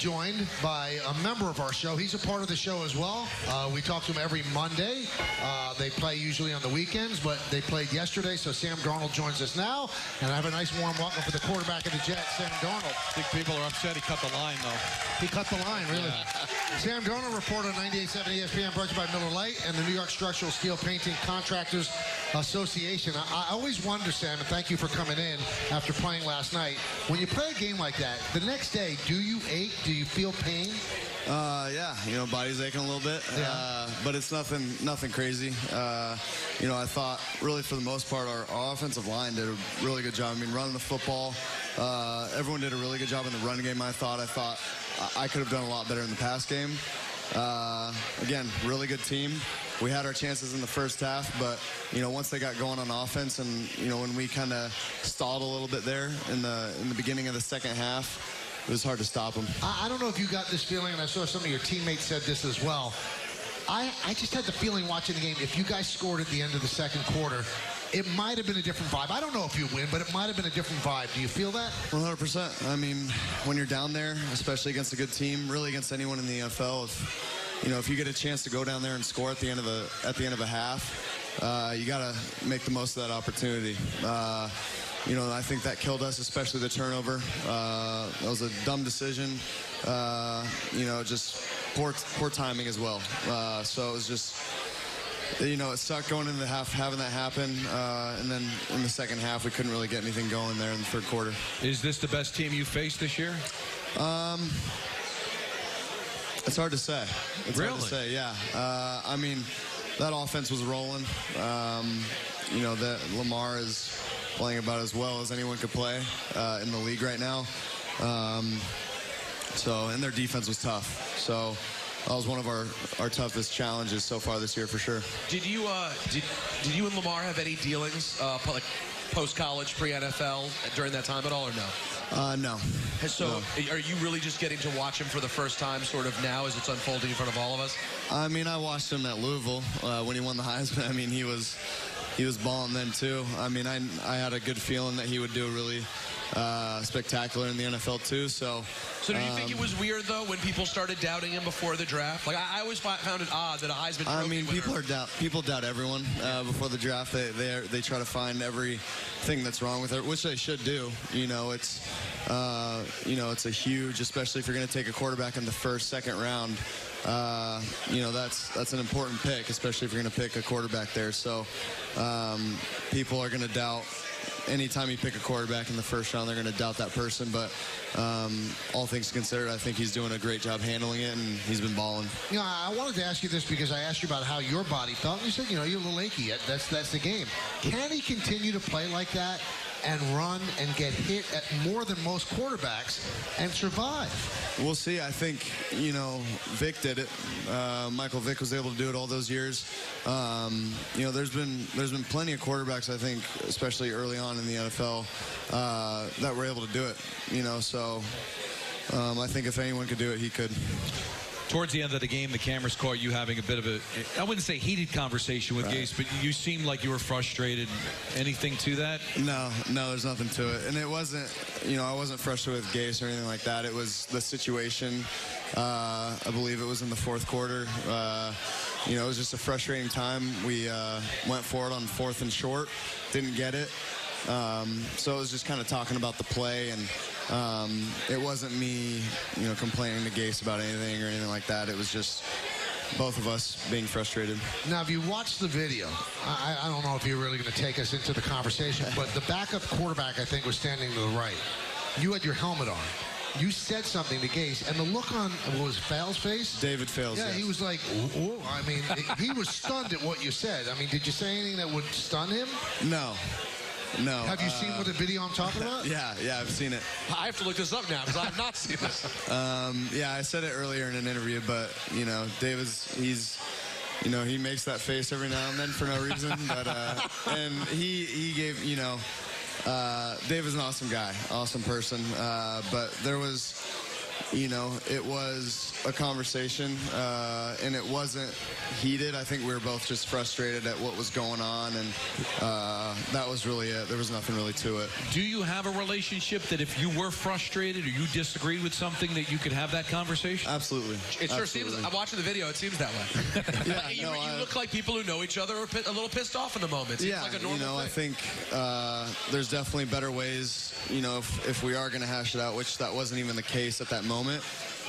joined by a member of our show. He's a part of the show as well. Uh, we talk to him every Monday. Uh, they play usually on the weekends, but they played yesterday, so Sam Darnold joins us now. And I have a nice warm welcome for the quarterback of the Jets, Sam Darnold. I think people are upset he cut the line, though. He cut the line, really. Sam Darnold reported on 98.7 ESPN, brought to you by Miller Lite and the New York Structural Steel Painting Contractors Association. I, I always wonder, Sam, and thank you for coming in after playing last night. When you play a game like that, the next day, do you ache? Do you feel pain? Uh, yeah, you know, body's aching a little bit, Yeah. uh, but it's nothing, nothing crazy. Uh, you know, I thought really for the most part our, our offensive line did a really good job. I mean, running the football, uh, everyone did a really good job in the run game. I thought, I thought I- I could have done a lot better in the pass game. Uh, again, really good team. We had our chances in the first half, but you know, once they got going on offense, and you know, when we kind of stalled a little bit there in the in the beginning of the second half, it was hard to stop them. I, I don't know if you got this feeling, and I saw some of your teammates said this as well. I, I just had the feeling watching the game, if you guys scored at the end of the second quarter, it might have been a different vibe. I don't know if you win, but it might have been a different vibe. Do you feel that? 100%. I mean, when you're down there, especially against a good team, really against anyone in the NFL, if you know if you get a chance to go down there and score at the end of a at the end of a half, uh, you got to make the most of that opportunity. Uh, you know, I think that killed us, especially the turnover. Uh, that was a dumb decision. Uh, you know, just poor poor timing as well. Uh, so it was just you know, it sucked going into the half, having that happen, uh, and then in the second half, we couldn't really get anything going there in the third quarter. Is this the best team you faced this year? It's hard to say. It's hard Really? to say, yeah. Uh, I mean, that offense was rolling. Um, you know, that Lamar is playing about as well as anyone could play uh, in the league right now. Um, so, and their defense was tough. So, that was one of our, our toughest challenges so far this year for sure. Did you uh, did, did you and Lamar have any dealings, uh, like post college, pre NFL during that time at all, or no? Uh, no. So, No. are you really just getting to watch him for the first time, sort of now, as it's unfolding in front of all of us? I mean, I watched him at Louisville uh, when he won the Heisman. I mean, he was he was balling then too. I mean, I I had a good feeling that he would do really uh, spectacular in the NFL too. So, So, did you think um, it was weird though when people started doubting him before the draft? Like, I, I always found it odd that a Heisman. I mean, winner- people are doubt people doubt everyone uh, before the draft. They they are- they try to find everything that's wrong with it, which they should do. You know, it's uh, you know it's a huge, especially if you're going to take a quarterback in the first, second round. Uh, you know, that's that's an important pick, especially if you're going to pick a quarterback there. So um, people are going to doubt. Anytime you pick a quarterback in the first round, they're going to doubt that person. But um, all things considered, I think he's doing a great job handling it, and he's been balling. You know, I wanted to ask you this because I asked you about how your body felt. And you said, you know, you're a little achy. That's that's the game. Can he continue to play like that and run and get hit at more than most quarterbacks and survive? We'll see. I think you know Vick did it. Uh, Michael Vick was able to do it all those years. Um, you know, there's been there's been plenty of quarterbacks. I think, especially early on in the NFL, uh, that were able to do it. You know, so um, I think if anyone could do it, he could. Towards the end of the game, the cameras caught you having a bit of a, I wouldn't say heated conversation with Gase, but you seemed like you were frustrated. Anything to that? No, no, there's nothing to it. And it wasn't, you know, I wasn't frustrated with Gase or anything like that. It was the situation. Uh, I believe it was in the fourth quarter. Uh, you know, it was just a frustrating time. We uh, went for it on fourth and short, didn't get it. Um, so it was just kind of talking about the play, and um, it wasn't me, you know, complaining to Gase about anything or anything like that. It was just both of us being frustrated. Now, if you watch the video, I, I don't know if you're really going to take us into the conversation, but the backup quarterback, I think, was standing to the right. You had your helmet on. You said something to Gase, and the look on what was Fales's face? David Fales. Yeah, yes. he was like. I mean, he was stunned at what you said. I mean, did you say anything that would stun him? No, no. Have you uh, seen what the video I'm talking about? Yeah, yeah, I've seen it. I have to look this up now because I have not seen this. Um, yeah, I said it earlier in an interview, but you know, David's he's you know he makes that face every now and then for no reason, but uh, and he he gave you know uh, Dave is an awesome guy, awesome person, uh, but there was you know, it was a conversation, uh, and it wasn't heated. I think we were both just frustrated at what was going on, and uh, that was really it. There was nothing really to it. Do you have a relationship that if you were frustrated or you disagreed with something that you could have that conversation? Absolutely. It sure Absolutely. seems. I'm watching the video. It seems that way. Yeah, you, no, you I- look like people who know each other are a little pissed off in the moment. Yeah, like a normal you know, I think uh, there's definitely better ways. You know, if, if we are going to hash it out, which that wasn't even the case at that moment,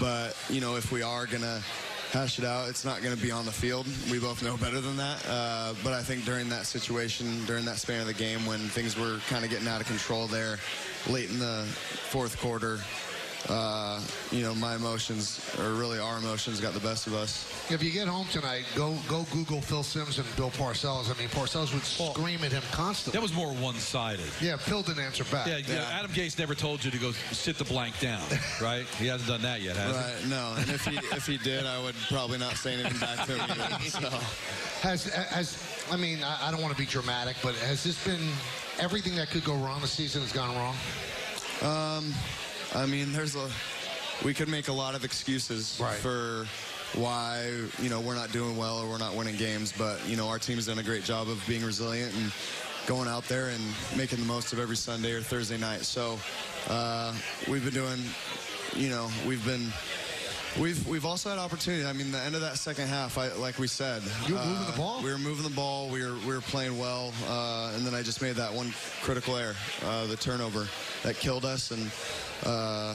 but you know, if we are going to hash it out, it's not going to be on the field. We both know better than that. Uh, but I think during that situation, during that span of the game, when things were kind of getting out of control there, late in the fourth quarter. Uh, you know, my emotions, or really our emotions, got the best of us. If you get home tonight, go go Google Phil Simms and Bill Parcells. I mean, Parcells would scream at him constantly. That was more one-sided. yeah, Phil didn't answer back. Yeah, yeah, Yeah. Adam Gase never told you to go sit the blank down, right? He hasn't done that yet, has he? Right? No, and if he if he did, I would probably not say anything back to him either. So. Has has I mean, I, I don't want to be dramatic, but has this been everything that could go wrong this season has gone wrong? I mean, there's a we could make a lot of excuses Right. for why you know we're not doing well or we're not winning games, but you know our team's done a great job of being resilient and going out there and making the most of every Sunday or Thursday night. So uh, we've been doing, you know, we've been. We've we've also had opportunity. I mean, the end of that second half, I, like we said, You were moving the ball? We were moving the ball. We were we were playing well, uh, and then I just made that one critical error, uh, the turnover that killed us. And uh,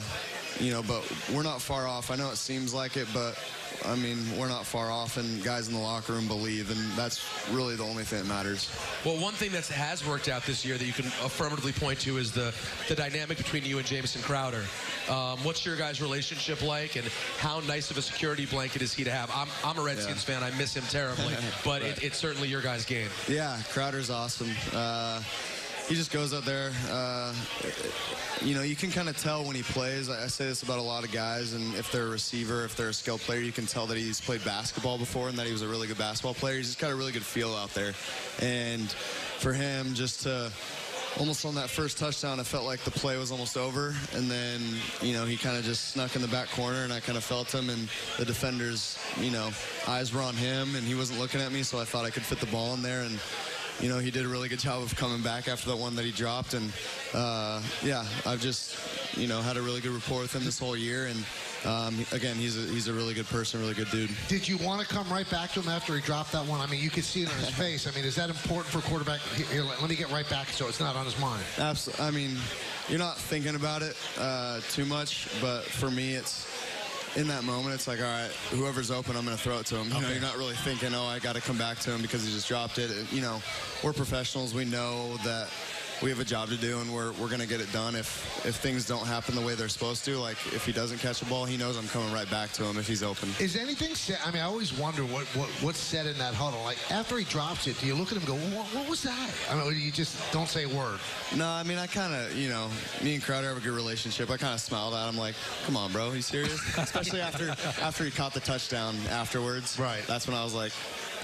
you know, but we're not far off. I know it seems like it, but I mean, we're not far off, and guys in the locker room believe, and that's really the only thing that matters. Well, one thing that has worked out this year that you can affirmatively point to is the, the dynamic between you and Jameson Crowder. Um, what's your guys' relationship like, and how nice of a security blanket is he to have? I'm, I'm a Redskins fan. I miss him terribly, but it, it's certainly your guys' game. Yeah, Crowder's awesome. Uh, he just goes out there. Uh, you know, you can kind of tell when he plays. I, say this about a lot of guys, and if they're a receiver, if they're a skill player, you can tell that he's played basketball before and that he was a really good basketball player. He's just got a really good feel out there. And for him, just to almost on that first touchdown, it felt like the play was almost over. And then, you know, he kind of just snuck in the back corner, and I kind of felt him. And the defenders, you know, eyes were on him, and he wasn't looking at me, so I thought I could fit the ball in there. And, you know, he did a really good job of coming back after that one that he dropped. And, uh, yeah, I've just, you know, had a really good rapport with him this whole year. And, um, again, he's a, he's a really good person, really good dude. Did you want to come right back to him after he dropped that one? I mean, you could see it on his face. I mean, is that important for a quarterback? Here, let me get right back so it's not on his mind. Absolutely. I mean, you're not thinking about it uh, too much, but for me, it's in that moment. It's like, all right, whoever's open, I'm going to throw it to him. You know, you're not really thinking, oh, I got to come back to him because he just dropped it. You know, we're professionals. We know that we have a job to do, and we're, we're going to get it done. If if things don't happen the way they're supposed to, like if he doesn't catch the ball, he knows I'm coming right back to him if he's open. Is anything said? I mean, I always wonder what, what what's said in that huddle. Like after he drops it, do you look at him and go, what, what was that? I mean, you just don't say a word. No, I mean, I kind of, you know, me and Crowder have a good relationship. I kind of smiled at him like, come on, bro, you serious? Especially after after he caught the touchdown afterwards. Right. That's when I was like,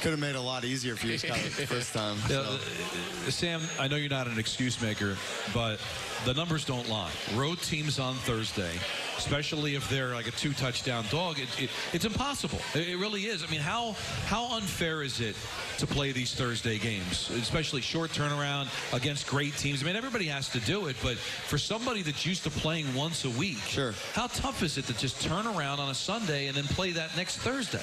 could have made it a lot easier for you just the first time. So. uh, Sam, I know you're not an excuse maker, but the numbers don't lie. Road teams on Thursday, especially if they're like a two touchdown dog, it, it, it's impossible. It, it really is. I mean, how how unfair is it to play these Thursday games, especially short turnaround against great teams? I mean, everybody has to do it, but for somebody that's used to playing once a week, Sure. how tough is it to just turn around on a Sunday and then play that next Thursday?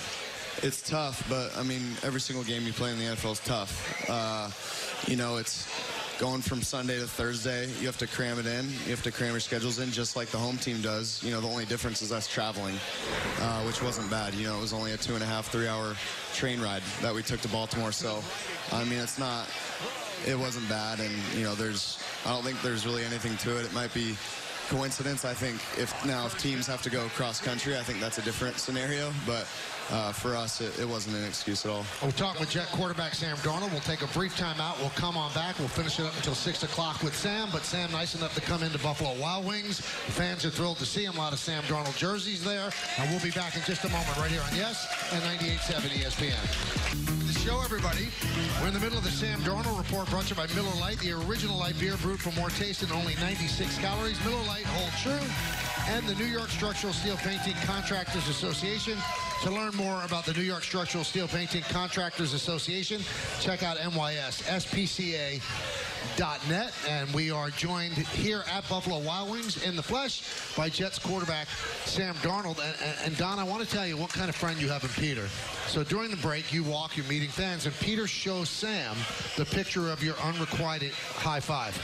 It's tough, but I mean, every single game you play in the NFL is tough. Uh, you know, it's going from Sunday to Thursday. You have to cram it in. You have to cram your schedules in, just like the home team does. You know, the only difference is us traveling, uh, which wasn't bad. You know, it was only a two and a half, three hour train ride that we took to Baltimore. So, I mean, it's not. It wasn't bad, and you know, there's. I don't think there's really anything to it. It might be coincidence. I think if now if teams have to go cross country, I think that's a different scenario. But uh, for us, it, it wasn't an excuse at all. We're talking with Jet quarterback Sam Darnold. We'll take a brief timeout. We'll come on back. We'll finish it up until 6 o'clock with Sam. But Sam, nice enough to come into Buffalo Wild Wings. Fans are thrilled to see him. A lot of Sam Darnold jerseys there. And we'll be back in just a moment right here on Yes and 98.7 ESPN. The show, everybody. We're in the middle of the Sam Darnold Report brought to you by Miller Lite, the original light beer brewed for more taste and only 96 calories. Miller Lite, hold true. and the New York Structural Steel Painting Contractors Association. To learn more about the New York Structural Steel Painting Contractors Association, check out net. And we are joined here at buffalo wild wings in the flesh by jets quarterback sam darnold. And, and, and, don i want to tell you what kind of friend you have in peter. So during the break you walk you're meeting fans and peter shows sam the picture of your unrequited high five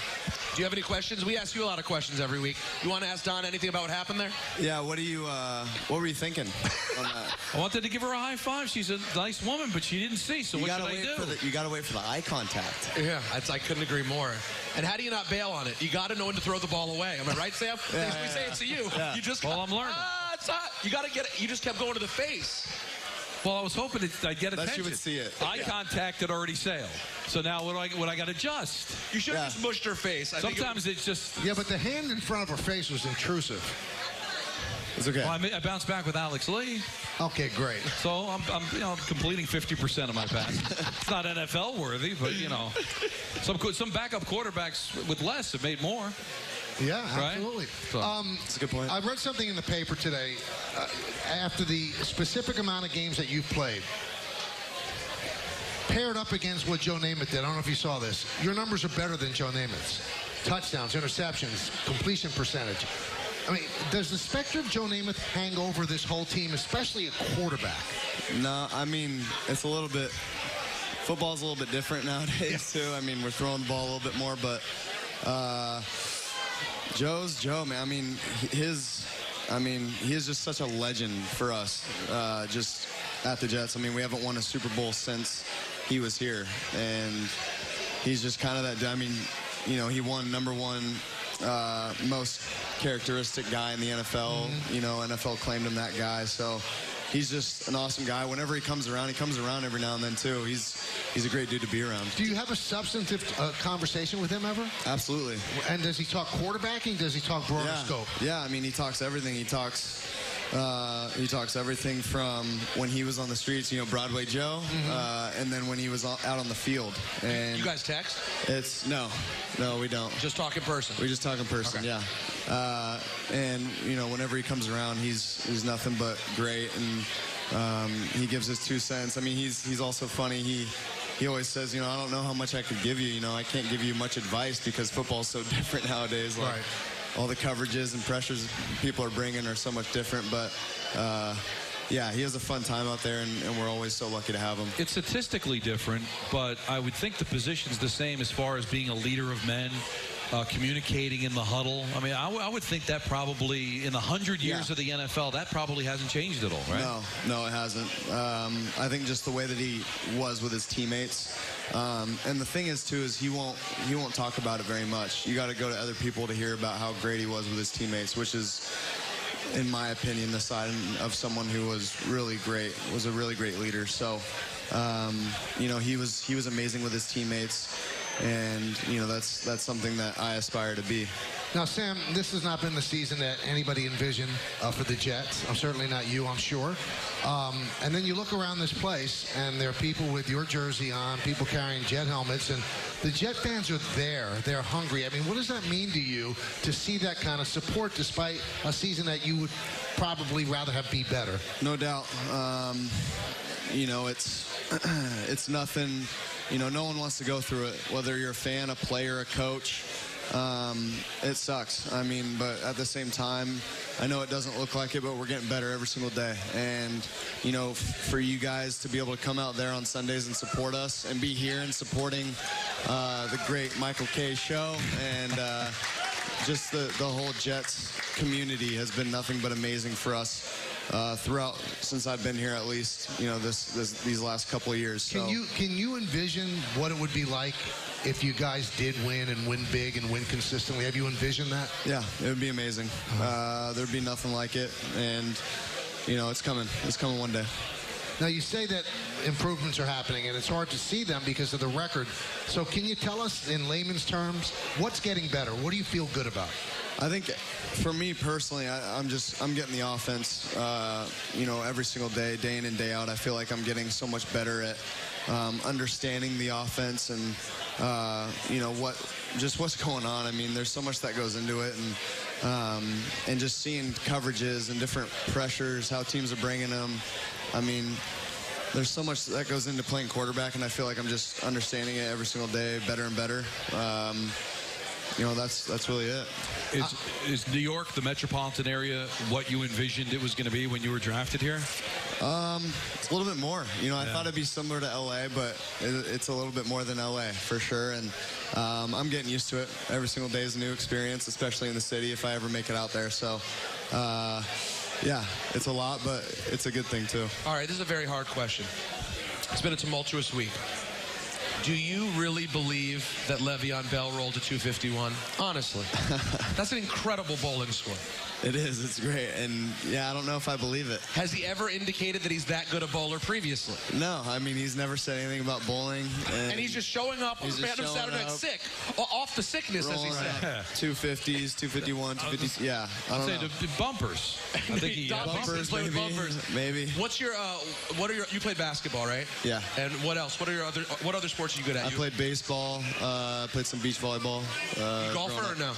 do you have any questions? We ask you a lot of questions every week. You want to ask Don anything about what happened there? Yeah. What do you? Uh, what were you thinking on that? I wanted to give her a high five. She's a nice woman, but she didn't see. So you what gotta should wait I do? For the, you got to wait for the eye contact. Yeah, I couldn't agree more. And how do you not bail on it? You got to know when to throw the ball away. Am I right, Sam? yeah, we yeah, say it to you. Yeah. You just well, I'm learning. Ah, it's not. You got to get it. You just kept going to the face. Well, I was hoping I'd get attention. That you would see it. Eye yeah. contact had already sailed. So now what do I what I got to adjust? You should have yeah. just mushed her face. I Sometimes it it's just yeah, but the hand in front of her face was intrusive. It's okay. Well, I, I, bounced back with Alex Lee. Okay, great. So I'm, I'm you know completing 50% of my pass. it's not NFL worthy, but you know, some some backup quarterbacks with less have made more. Yeah, absolutely. So, um, That's a good point. I read something in the paper today. Uh, after the specific amount of games that you've played, paired up against what Joe Namath did. I don't know if you saw this. Your numbers are better than Joe Namath's. Touchdowns, interceptions, completion percentage. I mean, does the specter of Joe Namath hang over this whole team, especially a quarterback? No, I mean, it's a little bit. Football's a little bit different nowadays, yeah. too. I mean, we're throwing the ball a little bit more, but uh, Joe's Joe, man. I mean, his. I mean, he is just such a legend for us, uh, just at the Jets. I mean, we haven't won a Super Bowl since he was here, and he's just kind of that. I mean, you know, he won number one uh, most characteristic guy in the NFL. Mm-hmm. You know, NFL claimed him that guy. So he's just an awesome guy. Whenever he comes around, he comes around every now and then too. He's he's a great dude to be around. Do you have a substantive uh, conversation with him ever? Absolutely. And does he talk quarterbacking? Does he talk broader yeah. scope? Yeah, I mean he talks everything. He talks uh, he talks everything from when he was on the streets, you know, Broadway Joe, mm-hmm. uh, and then when he was out on the field. And you guys text? It's no, no, we don't. Just talk in person. We just talk in person, okay. yeah. Uh, and you know, whenever he comes around, he's he's nothing but great, and um, he gives his two cents. I mean, he's he's also funny. He he always says, you know, I don't know how much I could give you. You know, I can't give you much advice because football's so different nowadays. Like, right all the coverages and pressures people are bringing are so much different. But uh, yeah, he has a fun time out there, and, and, we're always so lucky to have him. It's statistically different, but I would think the position's the same as far as being a leader of men. Uh, communicating in the huddle. I mean, I, would think that probably in the hundred years yeah. of the NFL, that probably hasn't changed at all, right? No, no, it hasn't. Um, I think just the way that he was with his teammates, um, and the thing is too is he won't he won't talk about it very much. You got to go to other people to hear about how great he was with his teammates, which is in my opinion, the side of someone who was really great, was a really great leader. So, um, you know, he was he was amazing with his teammates, and you know that's that's something that I aspire to be. Now, Sam, this has not been the season that anybody envisioned uh, for the Jets. I'm certainly not you, I'm sure. Um, and then you look around this place, and there are people with your jersey on, people carrying Jet helmets, and the Jet fans are there. They're hungry. I mean, what does that mean to you to see that kind of support despite a season that you would probably rather have be better? No doubt. Um, you know, it's it's nothing. You know, no one wants to go through it, whether you're a fan, a player, a coach. Um, it sucks. I mean, but at the same time, I know it doesn't look like it, but we're getting better every single day. And, you know, for you guys to be able to come out there on Sundays and support us and be here and supporting uh, the great Michael Kay show and uh, just the, the whole Jets community has been nothing but amazing for us. Uh, throughout since I've been here at least you know this, this these last couple of years. Can so. you can you envision what it would be like if you guys did win and win big and win consistently. Have you envisioned that? Yeah, it would be amazing. Uh-huh. Uh, there'd be nothing like it, and you know, it's coming. It's coming one day. Now you say that improvements are happening, and it's hard to see them because of the record. So can you tell us, in layman's terms, what's getting better? What do you feel good about? I think, for me personally, I, am just I'm getting the offense. Uh, you know, every single day, day in and day out. I feel like I'm getting so much better at um, understanding the offense and uh, you know what just what's going on. I mean, there's so much that goes into it, and um, and just seeing coverages and different pressures, how teams are bringing them. I mean, there's so much that goes into playing quarterback, and I feel like I'm just understanding it every single day, better and better. Um, you know, that's that's really it. Is, is New York, the metropolitan area, what you envisioned it was going to be when you were drafted here? Um, it's a little bit more. You know, I thought it'd be similar to LA, but it, it's a little bit more than LA for sure. And um, I'm getting used to it. Every single day is a new experience, especially in the city if I ever make it out there. So, uh, yeah, it's a lot, but it's a good thing too. All right, this is a very hard question. It's been a tumultuous week. Do you really believe that Le'Veon Bell rolled to 251? Honestly, that's an incredible bowling score. It is. It's great. And yeah, I don't know if I believe it. Has he ever indicated that he's that good a bowler previously? No, I mean he's never said anything about bowling. And, And he's just showing up on He's just random Saturday night sick, off the sickness, as he rolling said. around. 250s, 251, 250s. Yeah, I I'd don't say know. the, the bumpers. I think he, Don Bumpers Bumpers, play with maybe. bumpers. Maybe. What's your uh, what are your you played basketball, right? Yeah. And what else? What are your other what other sports are you good at? I You- played baseball. Uh, played some beach volleyball. Uh, golfer or no?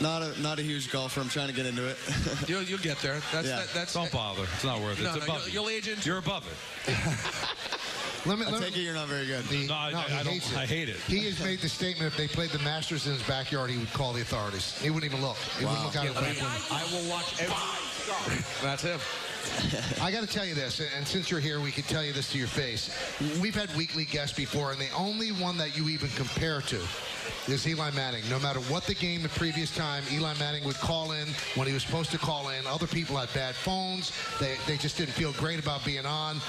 Not a not a huge golfer. I'm trying to get into it. You'll, you'll get there. That's Yeah. that, that's don't bother. It's not worth it. No, it's no, above you'll- you. you'll age into You're above it. Let me, I let take it you're not very good. He, No, I- I he don't- it. I hate it. He has made the statement if they played the Masters in his backyard, he would call the authorities. He wouldn't even look. He wouldn't look out of the back window. I will watch every. That's him. I got to tell you this, and since you're here, we can tell you this to your face. We've had weekly guests before, and the only one that you even compare to is Eli Manning. No matter what the game the previous time, Eli Manning would call in when he was supposed to call in. Other people had bad phones. They, they just didn't feel great about being on.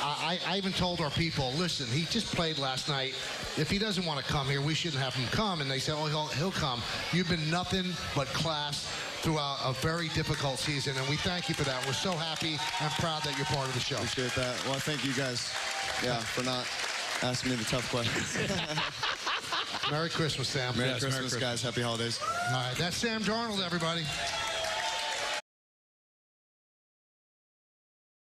I, I even told our people, listen, he just played last night. If he doesn't want to come here, we shouldn't have him come. And they said, oh, he'll, he'll come. You've been nothing but class throughout a very difficult season, and we thank you for that. We're so happy and proud that you're part of the show. Appreciate that. Well, I thank you guys, yeah, for not asking me the tough questions. Merry Christmas, Sam. Merry Yes, Merry Christmas, Christmas. guys. Happy holidays. All right, that's Sam Darnold, everybody.